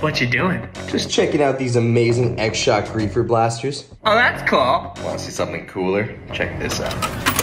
What you doing? Just checking out these amazing X-Shot Griefer blasters. Oh, that's cool. Want to see something cooler? Check this out.